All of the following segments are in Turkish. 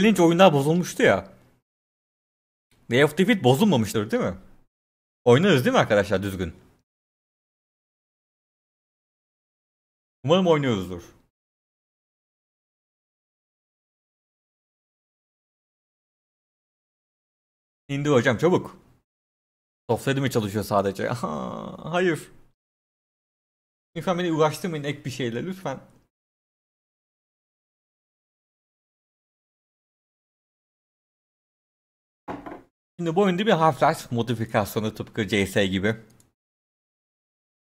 gelince oyunlar bozulmuştu ya. Day of Defeat bozulmamıştır değil mi? Oynarız değil mi arkadaşlar düzgün? Umarım oynuyoruzdur. İndi hocam çabuk. Software'de mi çalışıyor sadece? Aha, hayır. Lütfen beni uğraştırmayın ek bir şeyle lütfen. Şimdi bu oyunda bir Half-Life modifikasyonu tıpkı CS gibi.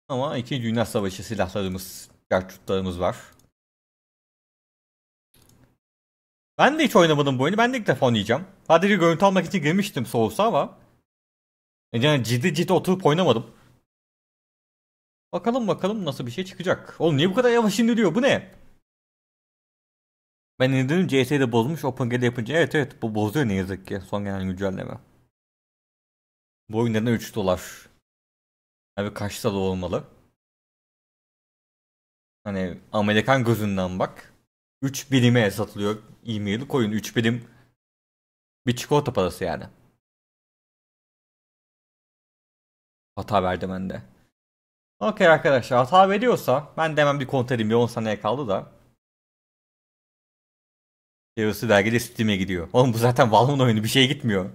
Ama 2. Dünya Savaşı silahlarımız, gerçutlarımız var. Ben de hiç oynamadım bu oyunu. Ben de ilk defa oynayacağım. Sadece görüntü almak için girmiştim Souls'a ama yani ciddi ciddi oturup oynamadım. Bakalım bakalım nasıl bir şey çıkacak. Oğlum niye bu kadar yavaş indiriyor? Bu ne? Ben indirdim CS'de bozmuş OpenGL yapınca. Evet evet bu bozuyor ne yazık ki son gelen güncelleme. Bu oyun neden 3 dolar? Abi kaçta da olmalı? Hani Amerikan gözünden bak. 3 birime satılıyor e-mail koyun 3 birim bir çikolata parası yani. Hata verdim ben de. Okey arkadaşlar hata veriyorsa ben de hemen bir kontrol edeyim bir 10 saniye kaldı da. Yarısı dergide Steam'e gidiyor. Oğlum bu zaten Valve'ın oyunu bir şeye gitmiyor.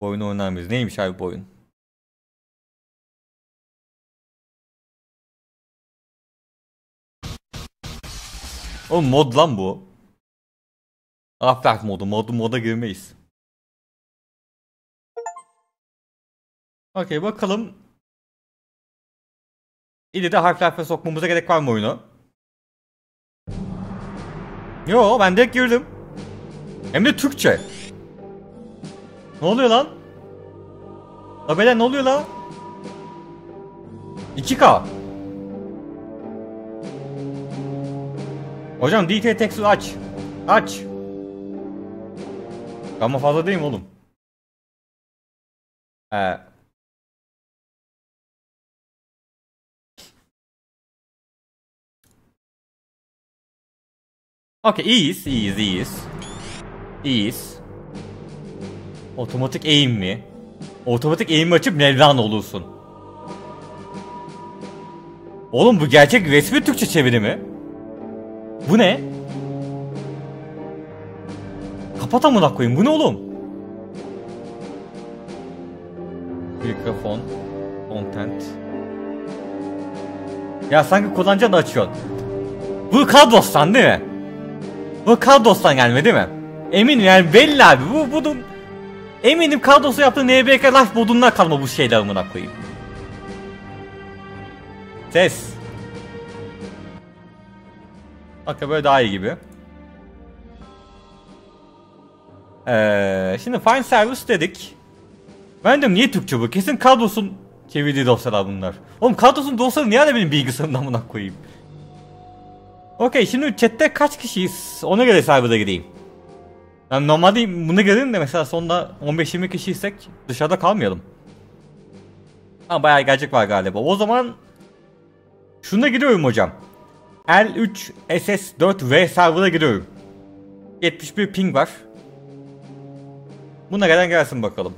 Bu oyunu oynar mıyız? Neymiş abi bu oyun? Oğlum mod lan bu. Half-Life modu. Modu moda girmeyiz. Okey bakalım. İleride Half-Life'e sokmamıza gerek var mı oyunu? Yo ben direkt girdim. Hem de Türkçe. Ne oluyor lan? Haberler ne oluyor lan? 2K. Hocam DT Texas aç. Aç. Ama fazla değil mi oğlum? Ee. Okey iyiyiz, iyiyiz, iyiyiz. İyiyiz. Otomatik aim mi? Otomatik aim açıp Mevlana olursun. Oğlum bu gerçek resmi Türkçe çeviri mi? Bu ne? Kapat amına koyayım. Bu ne oğlum? Mikrofon. Content. Ya sanki kullanıcı da açıyorsun. Bu Kados'tan değil mi? Bu Kados'tan gelme değil mi? Eminim yani belli abi. Bu bunun Eminim Kados'u yaptığı NBK Life modundan kalma bu şeyler amına koyayım. Ses. Bakın böyle daha iyi gibi. Ee, şimdi Find Service dedik. Ben de niye Türkçe bu? Kesin Kados'un çevirdiği dosyalar bunlar. Oğlum Kados'un dosyaları niye de benim bilgisayarımdan amına koyayım? Okey şimdi chatte kaç kişiyiz? Ona göre serverda gideyim. Yani normalde bunu görün de mesela sonunda 15-20 kişiysek dışarıda kalmayalım. Ha bayağı gelecek var galiba. O zaman şuna giriyorum hocam. L3 SS4V server'a giriyorum. 71 ping var. Buna gelen gelsin bakalım.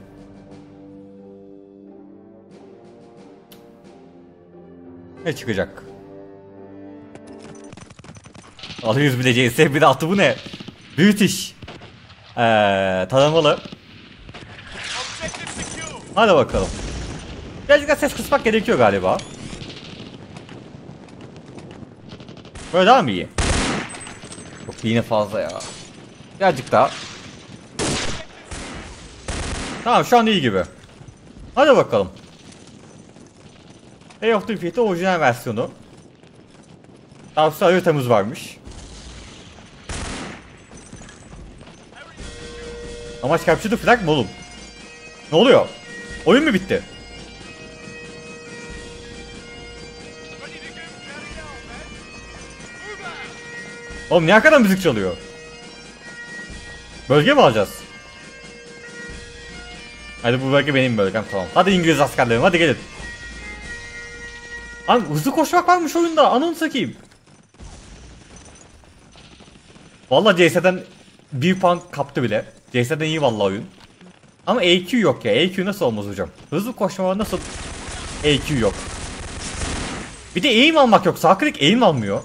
Ne çıkacak? Alıyoruz bile CS bir de atı bu ne? Büyüt iş. Ee, tanımalı. Hadi bakalım. Birazcık ses kısmak gerekiyor galiba. Böyle daha mı iyi? Yok yine fazla ya. Birazcık daha. Tamam şu an iyi gibi. Hadi bakalım. Hey of the orijinal versiyonu. Tavsiye haritamız varmış. Amaç capture the flag mı oğlum? Ne oluyor? Oyun mu bitti? Oğlum niye arkadan müzik çalıyor? Bölge mi alacağız? Hadi bu bölge benim bölgem tamam. Hadi İngiliz askerlerim hadi gelin. Lan hızlı koşmak varmış oyunda anını sakayım. Valla CS'den 1 puan kaptı bile. CS'den iyi valla oyun. Ama EQ yok ya. EQ nasıl olmaz hocam? Hızlı koşma nasıl EQ yok? Bir de aim almak yok. Sağ klik aim almıyor.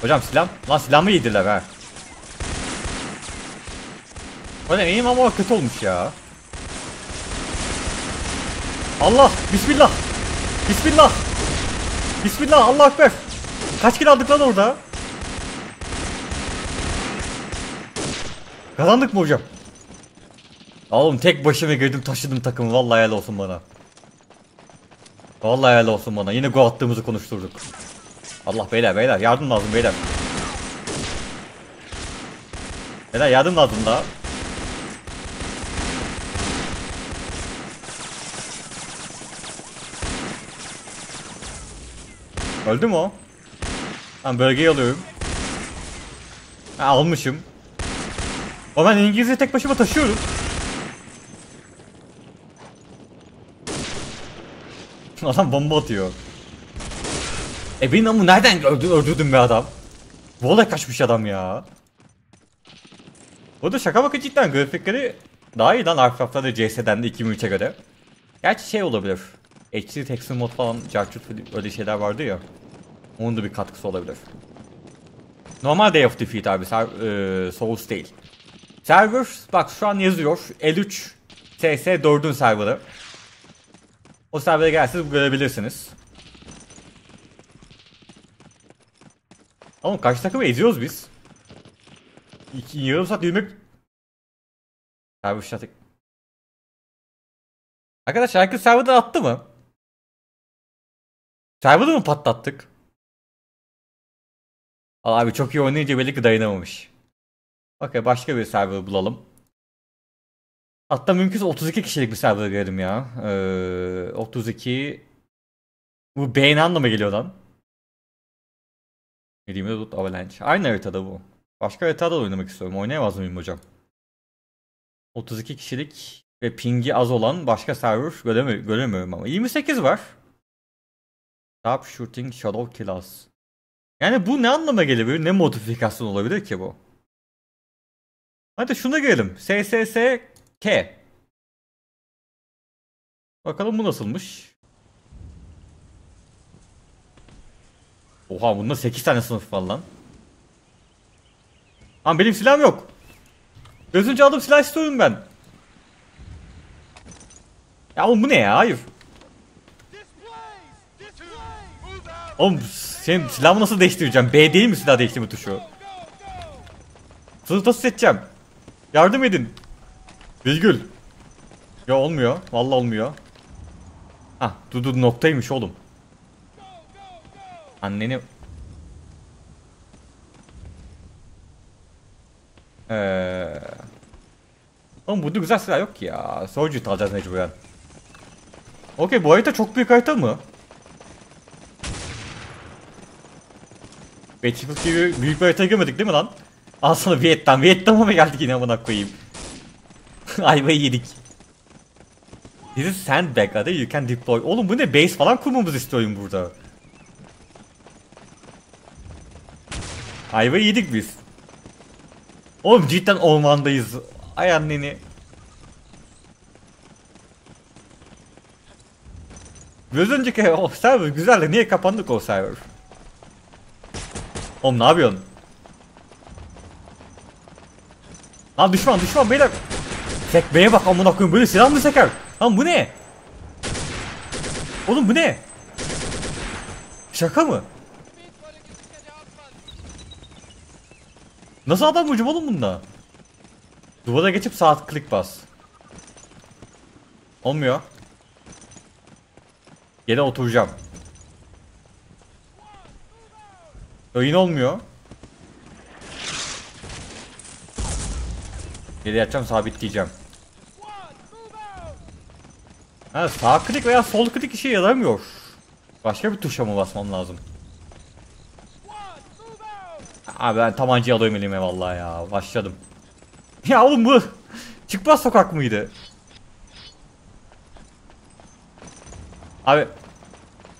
Hocam silah. Lan silahımı yediler ha. Hocam aim almak kötü olmuş ya. Allah. Bismillah. Bismillah. Bismillah. Allah ekber. Kaç kill aldık lan orada? Kazandık mı hocam? Oğlum tek başıma girdim taşıdım takımı. Vallahi helal olsun bana. Vallahi helal olsun bana. Yine gol attığımızı konuşturduk. Allah beyler beyler yardım lazım beyler. Beyler yardım lazım daha. Öldü mü o? Ben bölgeyi alıyorum. Ha, almışım. O ben İngilizce tek başıma taşıyorum. Adam bomba atıyor. E benim ama nereden gördün öldürdün be adam? Voley kaçmış adam ya. Bu da şaka bakın cidden grafikleri daha iyi lan Warcraft'ta da CS'den de 2003'e göre. Gerçi şey olabilir. HD texture mod falan, Jarchut öyle şeyler vardı ya. Onun da bir katkısı olabilir. Normal Day of Defeat abi, e, Souls değil. Server, bak şu an yazıyor. L3 TS 4'ün serverı. O servere gelseniz görebilirsiniz. Oğlum kaç takımı eziyoruz biz? İki, yarım saat yürümek... Server static. Arkadaşlar herkes serverdan attı mı? Server'ı mı patlattık? Abi çok iyi oynayınca belli ki dayanamamış. Okey başka bir server bulalım. Hatta mümkünse 32 kişilik bir server girelim ya. Ee, 32 Bu beğeni anlamı geliyor lan. Medieval Root Avalanche. Aynı haritada bu. Başka haritada da oynamak istiyorum. Oynayamaz mıyım hocam? 32 kişilik ve pingi az olan başka server göremi göremiyorum ama. 28 var. Sharp Shooting Shadow Class. Yani bu ne anlama gelebilir? Ne modifikasyon olabilir ki bu? Hadi şuna gelelim. SSSK. Bakalım bu nasılmış? Oha bunda 8 tane sınıf var lan. Ama benim silahım yok. Gözünce aldım silah istiyorum ben. Ya oğlum bu ne ya? Hayır. Oğlum senin silahımı nasıl değiştireceğim? B değil mi silah değiştirme tuşu? Sınıf nasıl seçeceğim? Yardım edin. Virgül. Ya olmuyor. Vallahi olmuyor. Ah, dudu noktaymış oğlum. Anneni Ee... Oğlum burada güzel silah yok ki ya. Soldier alacağız mecburen. Okey bu harita çok büyük harita mı? Battlefield gibi büyük bir harita görmedik değil mi lan? Al sana Vietnam. Vietnam'a mı geldik yine amına koyayım? Ayvayı yedik. This is sandbag hadi you can deploy. Oğlum bu ne base falan kurmamız istiyorum burada. Ayvayı yedik biz. Oğlum cidden ormandayız. Ay anneni. Biraz önceki o server güzeldi. Niye kapandık o server? Oğlum ne yapıyorsun? Lan düşman düşman beyler. Sekmeye bak amına koyayım böyle silah mı seker? Lan bu ne? Oğlum bu ne? Şaka mı? Nasıl adam vuracağım oğlum bunda? Duvara geçip sağ klik bas. Olmuyor. Yine oturacağım. Oyun olmuyor. Geri yatacağım sabitleyeceğim. Ha, sağ klik veya sol klik işe yaramıyor. Başka bir tuşa mı basmam lazım? Abi ben tabancayı alayım elime vallahi ya. Başladım. Ya oğlum bu çıkmaz sokak mıydı? Abi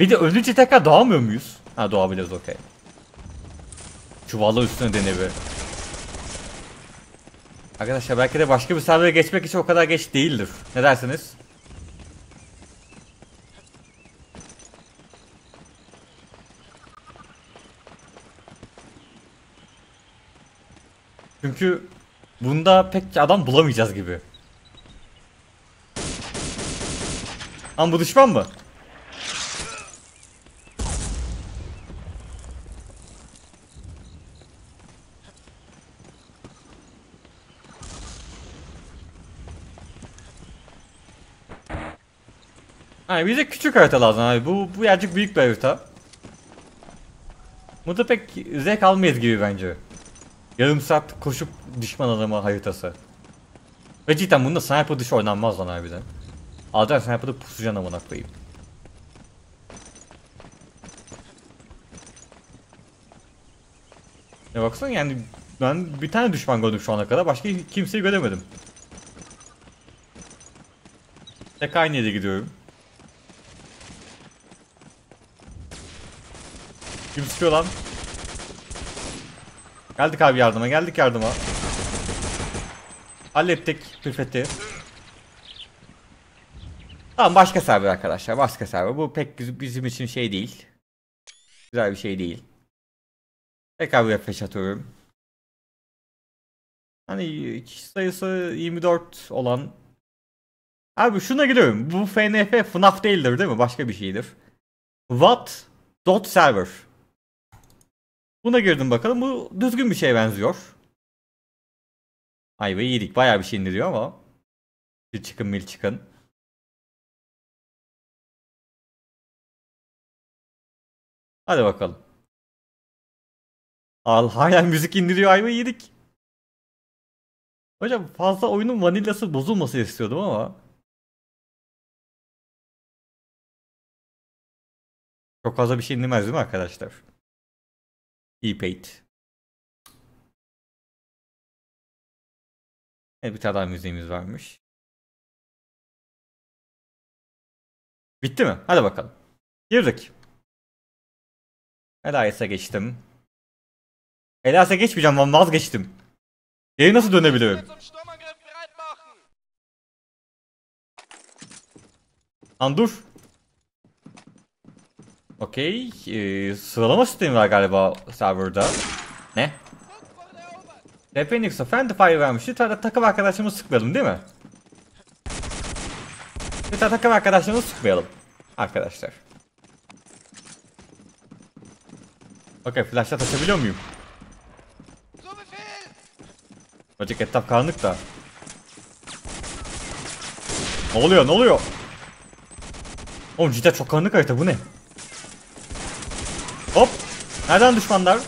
bir de ölünce tekrar doğamıyor muyuz? Ha doğabiliriz okey. çuvalın üstüne denevi. Arkadaşlar belki de başka bir servere geçmek için o kadar geç değildir. Ne dersiniz? Çünkü bunda pek adam bulamayacağız gibi. Ama bu düşman mı? Hani bize küçük harita lazım abi. Bu, bu birazcık büyük bir harita. Burada pek zevk almayız gibi bence. Yarım saat koşup düşman adamı haritası. Ve cidden bunda sniper dışı oynanmaz lan harbiden. Alacaksın sniper'da pusacaksın amına koyayım. Ya baksana yani ben bir tane düşman gördüm şu ana kadar başka kimseyi göremedim. Tek aynı yere gidiyorum. Sıkıyor lan? Geldik abi yardıma geldik yardıma. Hallettik püfeti. Tamam başka server arkadaşlar başka server. Bu pek bizim için şey değil. Güzel bir şey değil. Tekrar refresh atıyorum. Hani kişi sayısı 24 olan Abi şuna giriyorum. Bu FNF FNAF değildir değil mi? Başka bir şeydir. What dot server. Buna girdim bakalım. Bu düzgün bir şeye benziyor. Ayva yedik. Bayağı bir şey indiriyor ama. Bir çıkın mil çıkın. Hadi bakalım. Al hala müzik indiriyor ayva yedik. Hocam fazla oyunun vanillası bozulması istiyordum ama. Çok fazla bir şey indirmez değil mi arkadaşlar? E-Paid. Evet bir tane daha müziğimiz varmış. Bitti mi? Hadi bakalım. Girdik. Elias'a geçtim. Elias'a geçmeyeceğim ben vazgeçtim. Geri nasıl dönebilirim? Lan dur. Okey. Ee, sıralama sistemi var galiba serverda. Ne? Phoenix'e Friendly Fire vermişti. Ta takım arkadaşımızı sıkmayalım değil mi? Bir tane takım arkadaşlarımızı sıkmayalım. Arkadaşlar. Okey flashlight açabiliyor muyum? Bacık etraf karanlık da. Ne oluyor ne oluyor? Oğlum cidden çok karanlık harita bu ne? Hop. Nereden düşmanlar?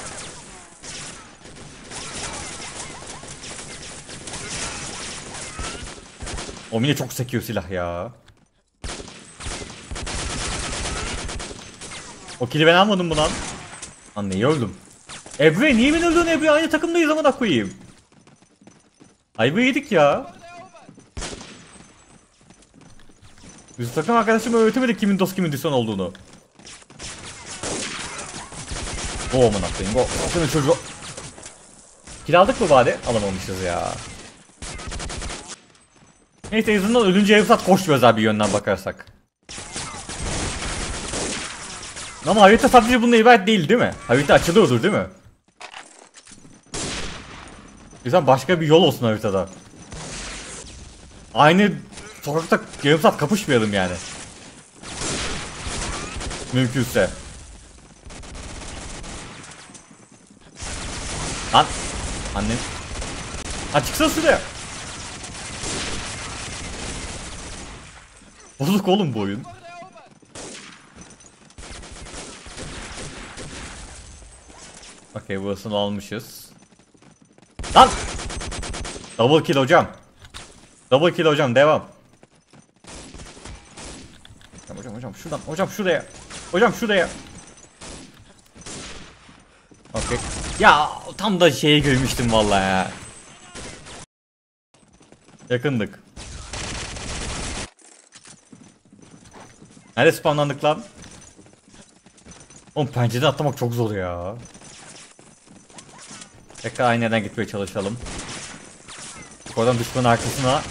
O yine çok sekiyor silah ya. O kili ben almadım bu lan. Lan neyi öldüm? Ebre niye ben öldün Ebre? Aynı takımdayız ama da koyayım. Ayıbı yedik ya. Biz takım arkadaşım öğretemedik kimin dost kimin düşman olduğunu. Go amına koyayım go. Senin çocuğu. Kill aldık mı bari? Alamamışız ya. Neyse en azından ölünce Evsat koşmuyoruz abi yönden bakarsak. Ama harita sadece bununla ibaret değil değil mi? Harita açılıyordur değil mi? Güzel başka bir yol olsun haritada. Aynı sokakta yarım saat kapışmayalım yani. Mümkünse. Lan. Annem. Ha çıksana şuraya. Bozuk oğlum bu oyun. Okey burasını almışız. Lan! Double kill hocam. Double kill hocam devam. Hocam hocam hocam şuradan hocam şuraya. Hocam şuraya. Okey. Ya tam da şeye girmiştim vallahi ya. Yakındık. Nerede spawnlandık lan? Oğlum pencereden atlamak çok zor ya. Tekrar aynı yerden gitmeye çalışalım. Oradan düşmanın arkasına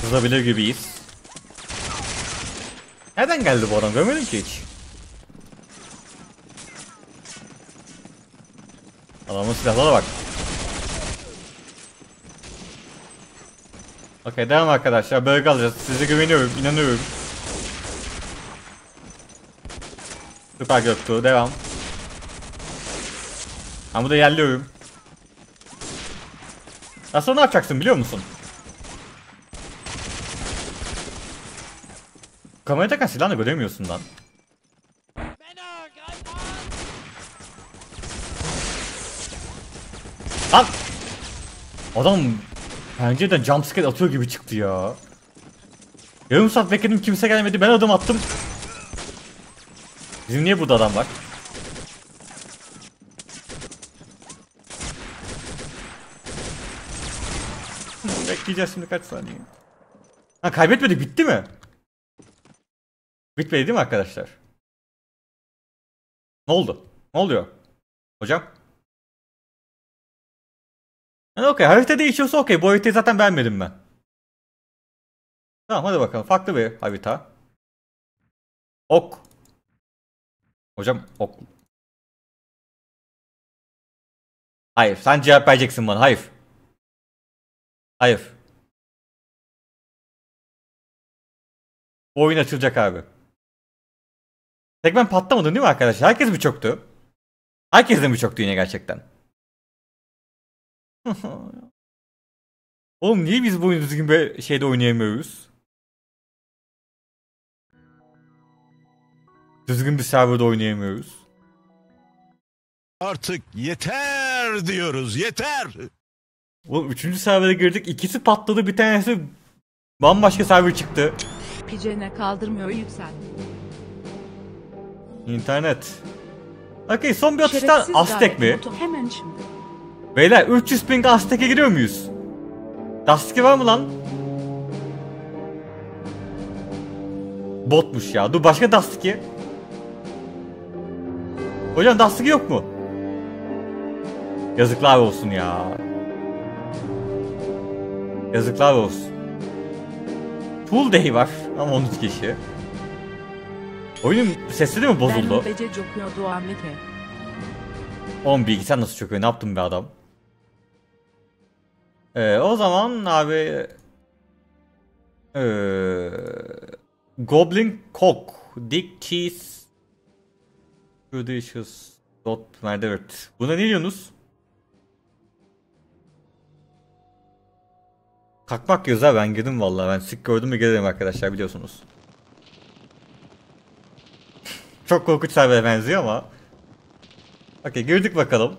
Sızabilir gibiyiz. Nereden geldi bu adam? Görmedim ki hiç. Adamın silahlara bak. Okey devam arkadaşlar. Böyle kalacağız. Size güveniyorum. inanıyorum. Süper Göktuğ. Devam. Ben burada yerliyorum. Aslında ne yapacaksın biliyor musun? Kameraya takan silahını göremiyorsun. Lan! Adam pencereden jumpscare atıyor gibi çıktı ya. Yarım saat bekledim kimse gelmedi ben adım attım. Bizim niye burada adam var? Bekleyeceğiz şimdi kaç saniye. Ha kaybetmedik bitti mi? Bitmedi değil mi arkadaşlar? Ne oldu? Ne oluyor? Hocam? Yani okey harita değişiyorsa okey bu haritayı zaten beğenmedim ben. Tamam hadi bakalım farklı bir harita. Ok. Hocam ok. Hayır sen cevap vereceksin bana hayır. Hayır. Bu oyun açılacak abi. Tek ben patlamadım değil mi arkadaşlar? Herkes mi çöktü? Herkes de mi çöktü yine gerçekten? Oğlum niye biz bu oyunu düzgün bir şeyde oynayamıyoruz? Düzgün bir serverda oynayamıyoruz. Artık yeter diyoruz yeter. Oğlum üçüncü servere girdik. ikisi patladı. Bir tanesi bambaşka server çıktı. Pijene kaldırmıyor yüksel. İnternet. Okey son bir atıştan Aztek mi? Hemen şimdi. Beyler 300 ping Aztek'e giriyor muyuz? Dusty var mı lan? Botmuş ya. Dur başka Dusty. Hocam Dusty yok mu? Yazıklar olsun ya. Yazıklar olsun. Full day var ama 13 kişi. Oyunun sesi de mi bozuldu? Ben bece cokuyordu Ahmet'e. Oğlum bilgisayar nasıl çöküyor? Ne yaptım be adam? Ee, o zaman abi ee, Goblin Cock Dick Cheese Judicious Dot Murdered Buna ne diyorsunuz? Kalkmak güzel ben girdim vallahi ben sık gördüm mü gelirim arkadaşlar biliyorsunuz. Çok korkunç servere benziyor ama. Okey girdik bakalım.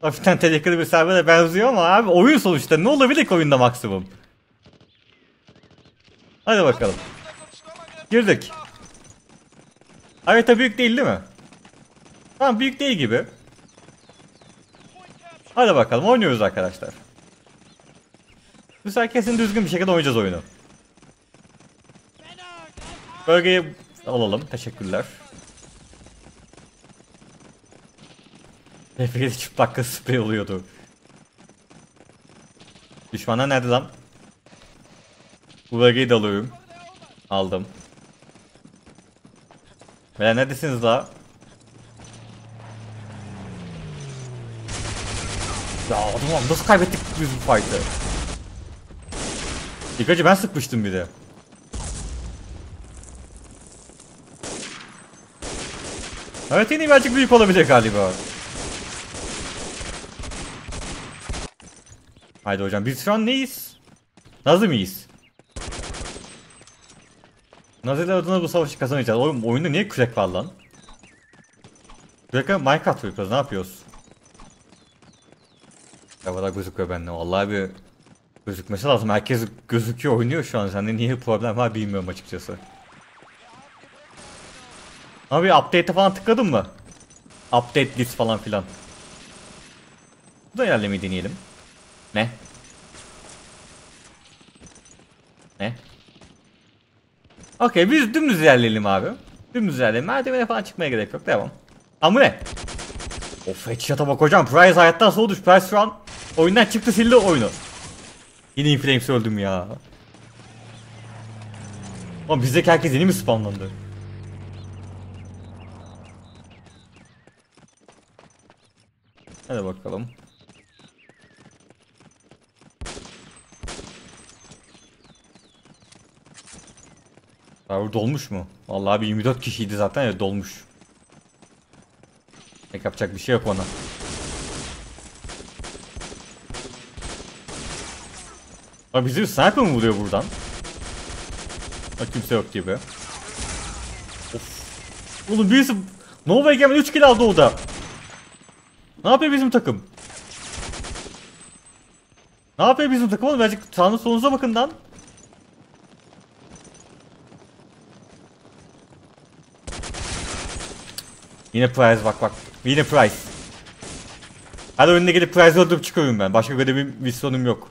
Hafiften tehlikeli bir servere benziyor ama abi oyun sonuçta ne olabilir ki oyunda maksimum? Hadi bakalım. Girdik. Harita büyük değil değil mi? Tamam büyük değil gibi. Hadi bakalım oynuyoruz arkadaşlar. Bu sefer kesin düzgün bir şekilde oynayacağız oyunu. Bölgeyi alalım. Teşekkürler. Nefret çıplak kız sprey oluyordu. Düşmanlar nerede lan? Bu bölgeyi de alıyorum. Aldım. Beyler neredesiniz daha? Ya adam nasıl kaybettik biz bu fight'ı? İlk önce ben sıkmıştım bir de. Evet yine birazcık büyük olabilir galiba. Haydi hocam biz şu an neyiz? Nazı mıyız? Naziler adına bu savaşı kazanacağız. Oğlum oyunda niye kürek var lan? Kürek'e Minecraft yapıyoruz ne yapıyoruz? Havada gözüküyor bende vallahi bir gözükmesi lazım. Herkes gözüküyor oynuyor şu an. Sende niye problem var bilmiyorum açıkçası. Abi update'e falan tıkladın mı? Update list falan filan. Bu da ilerlemeyi deneyelim. Ne? Ne? Okey biz dümdüz ilerleyelim abi. Dümdüz ilerleyin. Merdivene falan çıkmaya gerek yok. Devam. Ama bu ne? Of headshot'a bak hocam. Price hayattan soğudu. Price şu an oyundan çıktı sildi oyunu. Yine Inflames öldüm ya. Ama bizdeki herkes yeni mi spamlandı? Hadi bakalım. Server dolmuş mu? Vallahi bir 24 kişiydi zaten ya dolmuş. Pek yapacak bir şey yok ona. Abi bizi bir sniper mı vuruyor buradan? Ha kimse yok gibi. Of. Oğlum birisi Nova Egemen 3 kill aldı orada. Ne yapıyor bizim takım? Ne yapıyor bizim takım oğlum? Birazcık sağınız solunuza bakın lan. Yine Price bak bak. Yine Price. Her önüne gelip Price öldürüp çıkıyorum ben. Başka bir misyonum yok.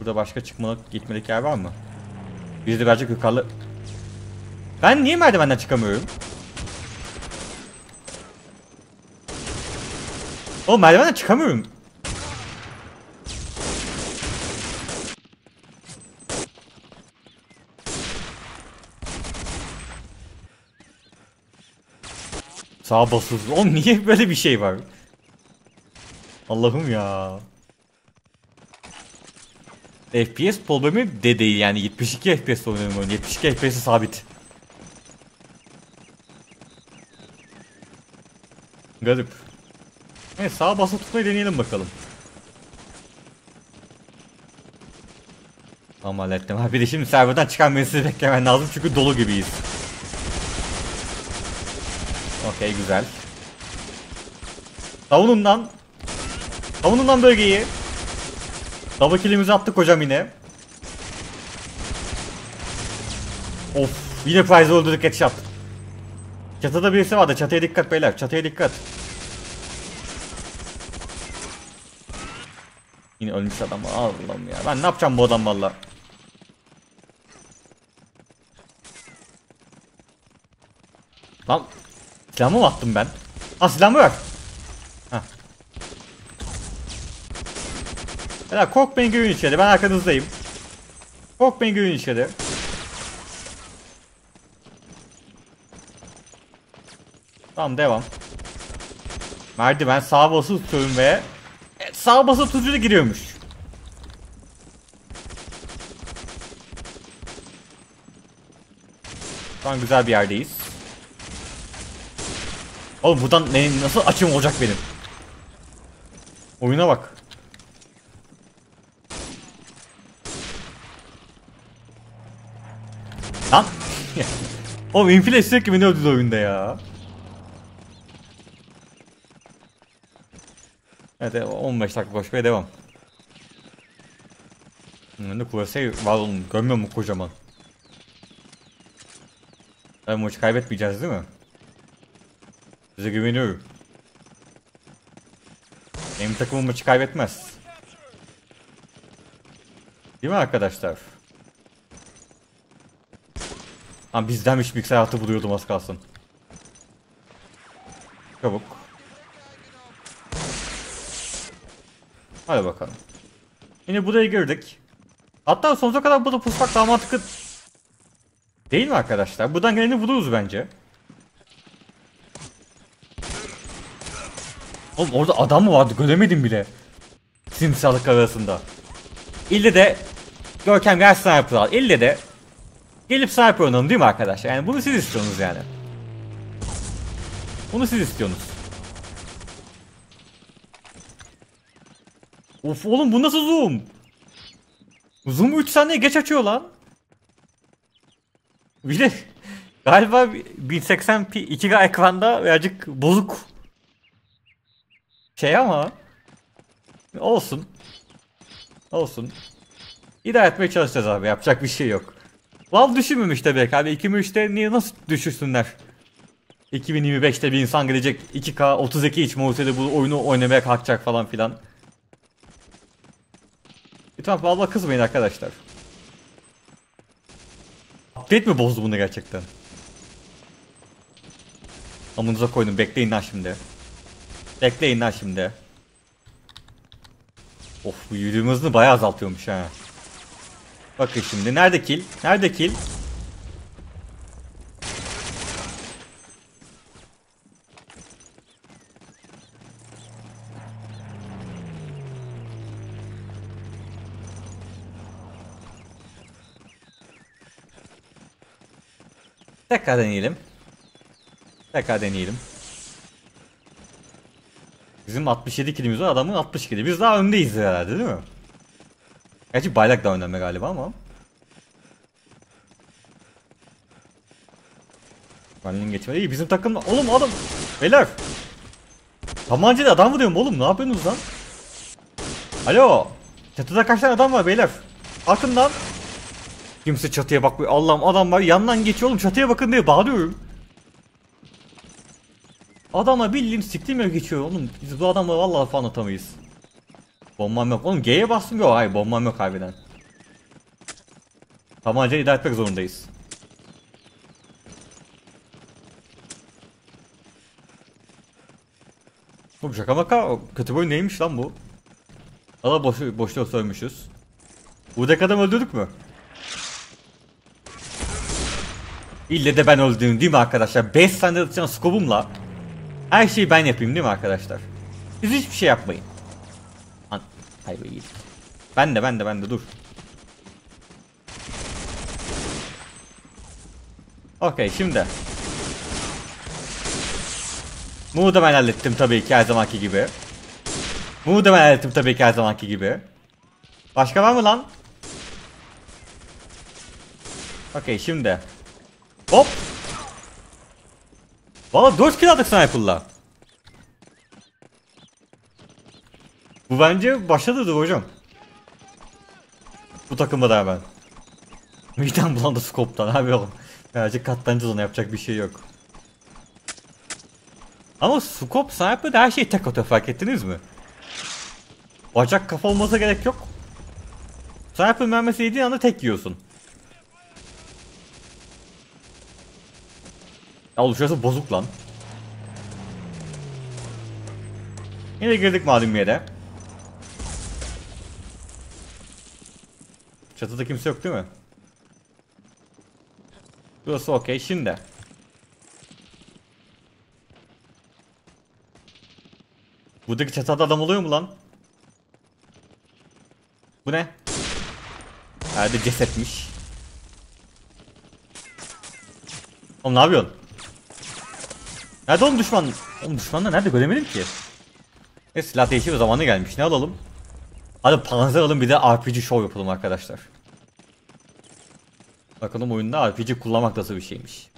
Burada başka çıkmalık gitmelik yer var mı? Bizde birazcık yukarı... Ben niye merdivenden çıkamıyorum? Oğlum merdivenden çıkamıyorum. Sağa basıyoruz. Oğlum niye böyle bir şey var? Allah'ım ya. FPS problemi de değil yani 72 FPS oynuyorum oyun. 72 FPS sabit. Garip. Evet sağa basa tutmayı deneyelim bakalım. Tamam hallettim. Ha bir de şimdi serverdan çıkan mesajı beklemen lazım çünkü dolu gibiyiz. Okey güzel. Savunundan. Savunundan bölgeyi. Double kill'imizi attık hocam yine. Of yine Prize'ı öldürdük headshot. Çatıda birisi vardı çatıya dikkat beyler çatıya dikkat. Yine ölmüş adam Allah'ım ya ben ne yapacağım bu adam valla. Lan silahımı mı attım ben? Ha silahımı ver. Beyler korkmayın görün içeri ben arkanızdayım. Korkmayın görün içeri. Tamam devam. Merdiven sağ bası tutuyorum ve evet, sağ bası tutucu giriyormuş. Şu an güzel bir yerdeyiz. Oğlum buradan ne, nasıl açım olacak benim? Oyuna bak. Lan. Oğlum infile sürekli beni öldürdü oyunda ya. Evet 15 dakika koşmaya devam. Ne kurası var oğlum görmüyor mu kocaman? Ben maçı kaybetmeyeceğiz değil mi? Size güveniyorum. Benim takımım maçı kaybetmez. Değil mi arkadaşlar? Ha bizdenmiş bilgisayar altı buluyordum az kalsın. Çabuk. Hadi bakalım. Yine buraya girdik. Hatta sonsuza kadar burada pusmak daha mantıklı Değil mi arkadaşlar? Buradan geleni buluruz bence. Oğlum orada adam mı vardı? Göremedim bile. Simsarlık arasında. İlle de Görkem gel sniper al. İlle de gelip sniper oynayalım değil mi arkadaşlar? Yani bunu siz istiyorsunuz yani. Bunu siz istiyorsunuz. Of oğlum bu nasıl zoom? Zoom 3 saniye geç açıyor lan. Bir de galiba 1080p 2K ekranda birazcık bozuk şey ama olsun. Olsun. İdare etmeye çalışacağız abi. Yapacak bir şey yok. Valve düşünmemiş demek abi. 2003'te niye nasıl düşürsünler? 2025'te bir insan gelecek 2K 32 iç monitörde bu oyunu oynamaya kalkacak falan filan. Lütfen Valve'a kızmayın arkadaşlar. Update mi bozdu bunu gerçekten? Amınıza koydum bekleyin lan şimdi. Bekleyin lan şimdi. Of bu yürüme hızını bayağı azaltıyormuş ha. Bakın şimdi nerede kill? Nerede kill? Tekrar deneyelim. Tekrar deneyelim. Bizim 67 kilimiz var adamın 60 kili. Biz daha öndeyiz herhalde değil mi? Gerçi bayrak daha önemli galiba ama. Benimle geçmedi. İyi bizim takım oğlum adam beyler. Tabancayla adam vuruyorum oğlum ne yapıyorsunuz lan? Alo. Çatıda kaç tane adam var beyler? Bakın lan. Kimse çatıya bakmıyor. Allah'ım adam var yandan geçiyor oğlum çatıya bakın diye bağırıyorum. Adama bildiğin siktimiyor geçiyor oğlum. Biz bu adamla vallahi falan atamayız. Bombam yok. Oğlum G'ye bastım yok. Hayır bombam yok harbiden. Tabancayı idare etmek zorundayız. Oğlum şaka maka kötü boy neymiş lan bu? Allah boşu, boşluğa sövmüşüz. Buradaki adam öldürdük mü? İlle de ben öldürdüm değil mi arkadaşlar? 5 tane atacağım skobumla her şeyi ben yapayım değil mi arkadaşlar? Siz hiçbir şey yapmayın. An Hayır iyi. Ben de ben de ben de dur. Okey şimdi. Muğda ben hallettim tabii ki her zamanki gibi. Muğda ben hallettim tabii ki her zamanki gibi. Başka var mı lan? Okey şimdi. Hop. Valla 4 kill aldık sniper'la. Bu bence başladıdır hocam. Bu takımda da ben. Midem bulandı scope'tan abi oğlum. Birazcık katlanacağız ona yapacak bir şey yok. Ama scope sniper'da her şey tek atıyor fark ettiniz mi? Bacak kafa olmasa gerek yok. Sniper mermisi yediğin anda tek yiyorsun. Oğlum şurası bozuk lan. Yine girdik malum yere. Çatıda kimse yok değil mi? Burası okey şimdi. Buradaki çatıda adam oluyor mu lan? Bu ne? Herhalde cesetmiş. Oğlum ne yapıyorsun? Nerede oğlum düşman? Oğlum düşman da nerede göremedim ki. E silah değişimi zamanı gelmiş. Ne alalım? Hadi panzer alalım bir de RPG show yapalım arkadaşlar. Bakalım oyunda RPG kullanmak nasıl bir şeymiş.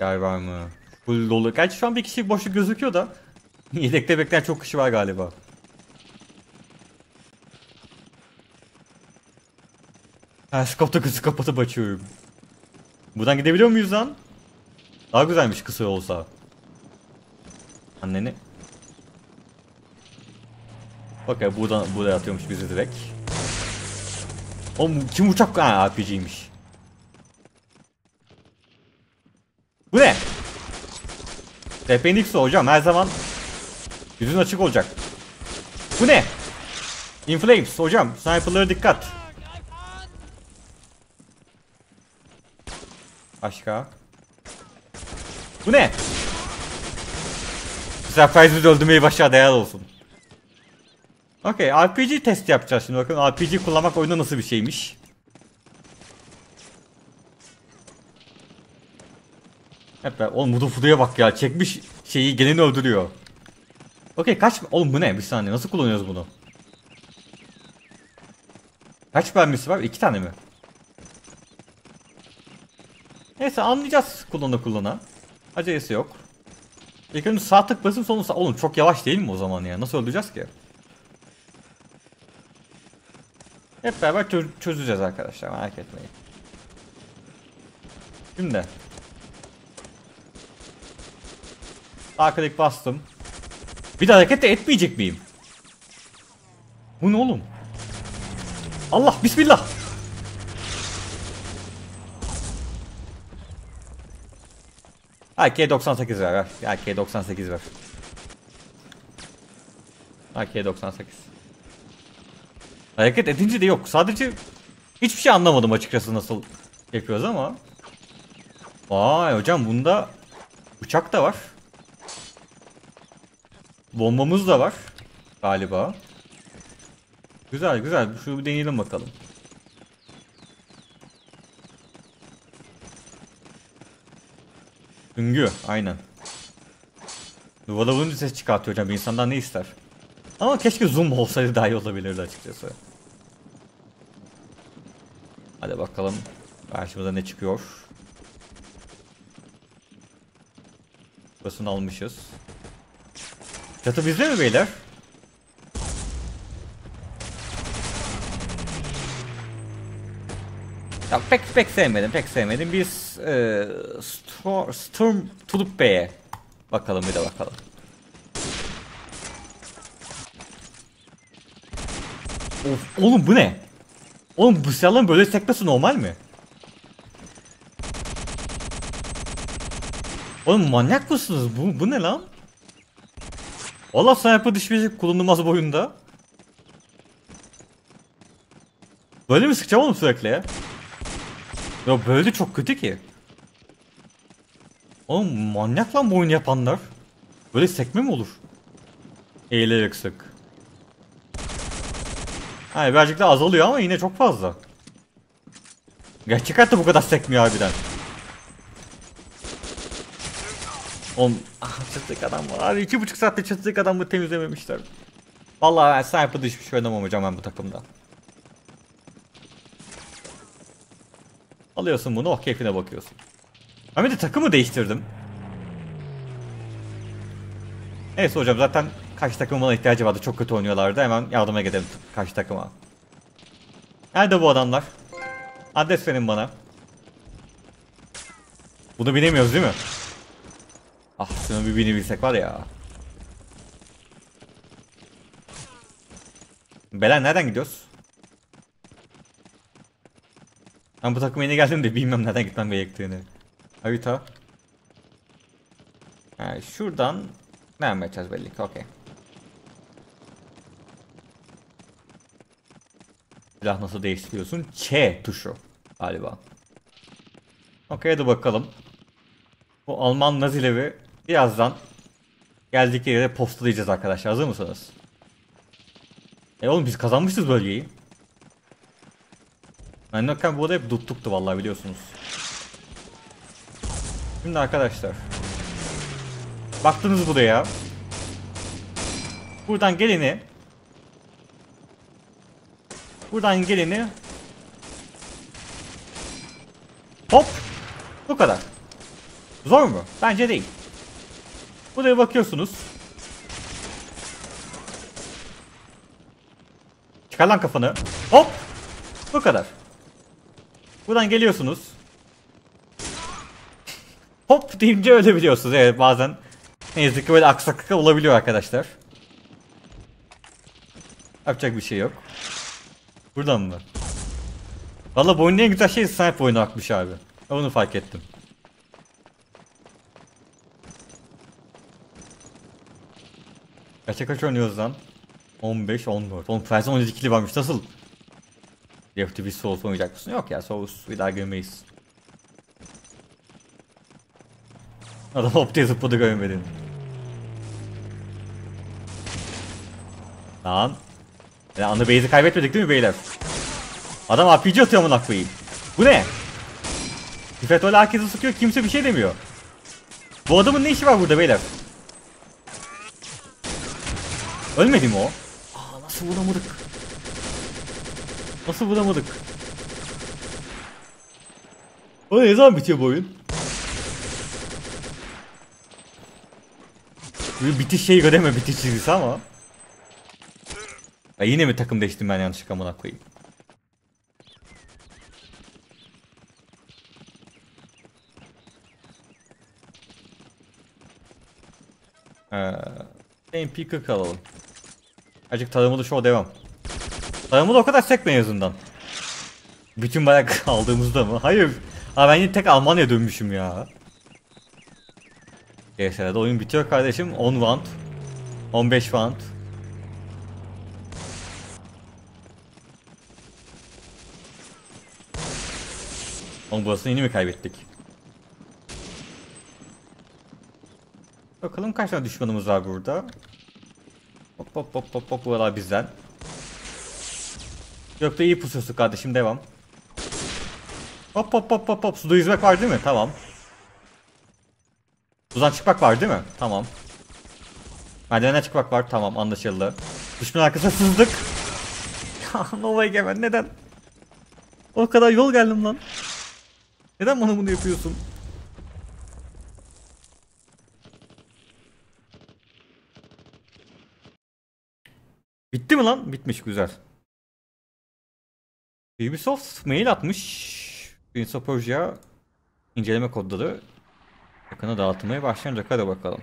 Yer var mı? Full dolu. Gerçi şu an bir kişi boşluk gözüküyor da. Yedekte bekleyen çok kişi var galiba. Ha scope'da kızı kapatıp açıyorum. Buradan gidebiliyor muyuz lan? Daha güzelmiş kısa olsa. Anneni. Okey buradan buraya atıyormuş bizi direkt. Oğlum kim uçak ha RPG'ymiş. Bu ne? TPNX hocam her zaman yüzün açık olacak. Bu ne? Inflames hocam sniper'lara dikkat. Başka? Bu ne? Surprise'ı öldürmeyi başa değer olsun. Okey RPG test yapacağız şimdi bakın RPG kullanmak oyunda nasıl bir şeymiş. Hep ben, oğlum Mudu Fudu'ya bak ya çekmiş şeyi geleni öldürüyor. Okey kaç oğlum bu ne bir saniye nasıl kullanıyoruz bunu? Kaç mermisi var? İki tane mi? Neyse anlayacağız kullana kullana. Acelesi yok. İlk önce sağ tık basıp sonra sağ... Oğlum çok yavaş değil mi o zaman ya? Nasıl öldüreceğiz ki? Hep beraber çö çözeceğiz arkadaşlar merak etmeyin. Şimdi. Arkadik bastım. Bir de hareket de etmeyecek miyim? Bu ne oğlum? Allah bismillah. AK-98 ver ver. AK-98 ver. AK-98. Hareket edince de yok. Sadece hiçbir şey anlamadım açıkçası nasıl yapıyoruz ama. Vay hocam bunda bıçak da var. Bombamız da var. Galiba. Güzel güzel. Şu bir deneyelim bakalım. Üngü. Aynen. Duvara vurunca ses çıkartıyor hocam. İnsandan ne ister? Ama keşke zoom olsaydı daha iyi olabilirdi açıkçası. Hadi bakalım. Karşımıza ne çıkıyor? Burasını almışız. Çatı bizde mi beyler? Ya pek pek sevmedim, pek sevmedim. Biz e, Storm, Storm Bey'e bakalım bir de bakalım. Of, oğlum bu ne? Oğlum bu silahların böyle sekmesi normal mi? Oğlum manyak mısınız? Bu, bu ne lan? Valla sniper düşmeyecek kullanılmaz bu oyunda. Böyle mi sıkacağım oğlum sürekli ya? Ya böyle de çok kötü ki. Oğlum manyak lan bu oyunu yapanlar. Böyle sekme mi olur? Eğilerek sık. Ha birazcık da azalıyor ama yine çok fazla. Gerçek hayatta bu kadar sekmiyor harbiden. Oğlum ah, çatık adam var. Abi iki buçuk saatte çatık adamı temizlememişler. Vallahi ben sniper düşmüş oynamam hocam ben bu takımda. Alıyorsun bunu oh keyfine bakıyorsun. Bir de takımı değiştirdim. Neyse hocam zaten karşı takımın bana ihtiyacı vardı. Çok kötü oynuyorlardı. Hemen yardıma gidelim karşı takıma. Nerede bu adamlar? Adres verin bana. Bunu bilemiyoruz değil mi? Ah şunu bir binebilsek var ya. Belen nereden gidiyoruz? Ben bu takıma yeni geldim de bilmem nereden gitmem gerektiğini. Harita. Yani şuradan ne yapacağız belli ki okey. Silah nasıl değiştiriyorsun? Ç tuşu galiba. Okey hadi bakalım. Bu Alman nazileri birazdan geldik yere postalayacağız arkadaşlar. Hazır mısınız? E oğlum biz kazanmışız bölgeyi. Ben yokken burada hep tuttuktu vallahi biliyorsunuz. Şimdi arkadaşlar. Baktınız buraya. Buradan geleni Buradan geleni Hop Bu kadar Zor mu? Bence değil Buraya bakıyorsunuz Çıkar lan kafanı Hop Bu kadar Buradan geliyorsunuz Hop deyince ölebiliyorsunuz evet bazen Ne yazık ki böyle aksaklık olabiliyor arkadaşlar Yapacak bir şey yok Buradan mı? Valla bu oyunun en güzel şey sniper oyunu akmış abi. Onu fark ettim. Kaça kaç oynuyoruz lan? 15 14. Oğlum 17 ikili varmış nasıl? Left bir Souls oynayacak mısın? Yok ya Souls bir daha görmeyiz. Adam hop diye zıpladı görmedin. Lan. Yani anı base'i kaybetmedik değil mi beyler? Adam RPG atıyor amına koyayım. Bu ne? Tifetol herkesi sıkıyor kimse bir şey demiyor. Bu adamın ne işi var burada beyler? Ölmedi mi o? Aa nasıl vuramadık? Nasıl vuramadık? O ne zaman bitiyor bu oyun? Bitiş şeyi göreme bitiş çizgisi ama. Ya yine mi takım değiştim ben yanlışlıkla amına koyayım? Ee, MP40 alalım. Azıcık tarımlı show devam. Tarımlı da o kadar sekme en azından. Bütün bayak aldığımızda mı? Hayır. Ha ben yine tek Almanya dönmüşüm ya. CS'de oyun bitiyor kardeşim. 10 round. 15 round. Oğlum burasını yine mi kaybettik? Bakalım kaç tane düşmanımız var burada. Hop hop hop hop hop buralar bizden. Da iyi pusuyorsun kardeşim devam. Hop hop hop hop hop suda yüzmek var değil mi? Tamam. Sudan çıkmak var değil mi? Tamam. Merdivenden çıkmak var tamam anlaşıldı. Düşman arkasına sızdık. Ya Nova Egemen neden? O kadar yol geldim lan. Neden bana bunu yapıyorsun? Bitti mi lan? Bitmiş güzel. Ubisoft mail atmış. Prince of Persia inceleme kodları yakına dağıtılmaya başlanacak. Hadi bakalım.